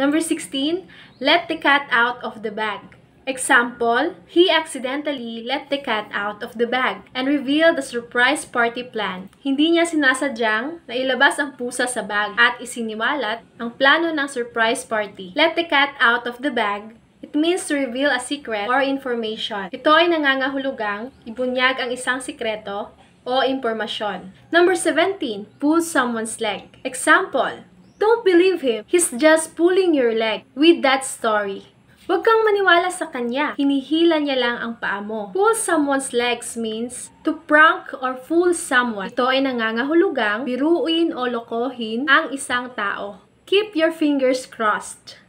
Number 16, let the cat out of the bag. Example, he accidentally let the cat out of the bag and revealed the surprise party plan. Hindi niya sinasadyang na ilabas ang pusa sa bag at isiniwalat ang plano ng surprise party. Let the cat out of the bag It means to reveal a secret or information. Ito ay nangangahulugang ibunyag ang isang sikreto o impormasyon. Number 17, pull someone's leg. Example, don't believe him. He's just pulling your leg with that story. Huwag kang maniwala sa kanya. Hinihila niya lang ang paa mo. Pull someone's legs means to prank or fool someone. Ito ay nangangahulugang biruin o lokohin ang isang tao. Keep your fingers crossed.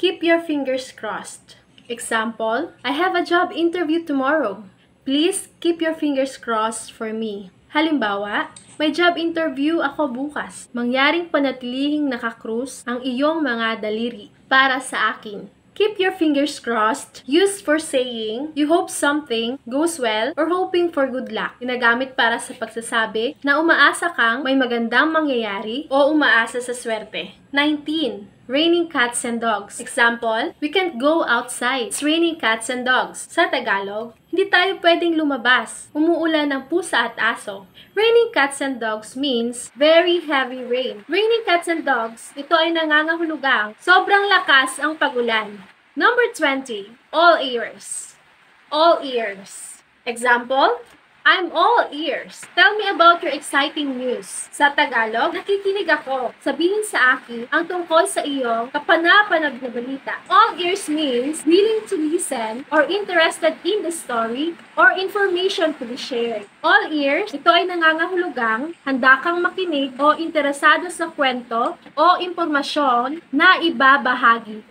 Keep your fingers crossed. Example, I have a job interview tomorrow. Please keep your fingers crossed for me. Halimbawa, may job interview ako bukas. Mangyaring panatilihing nakakrus ang iyong mga daliri para sa akin. Keep your fingers crossed. Used for saying, you hope something goes well or hoping for good luck. Ginagamit para sa pagsasabi na umaasa kang may magandang mangyayari o umaasa sa swerte. 19. Raining cats and dogs. Example, we can't go outside. It's raining cats and dogs. Sa Tagalog, hindi tayo pwedeng lumabas. Umuulan ng pusa at aso. Raining cats and dogs means very heavy rain. Raining cats and dogs, ito ay nangangahulugang sobrang lakas ang pagulan. Number 20, all ears. All ears. Example, I'm all ears. Tell me about your exciting news. Sa Tagalog, nakikinig ako. Sabihin sa akin ang tungkol sa iyong kapanapanag na balita. All ears means willing to listen or interested in the story or information to be shared. All ears, ito ay nangangahulugang handa kang makinig o interesado sa kwento o impormasyon na ibabahagi.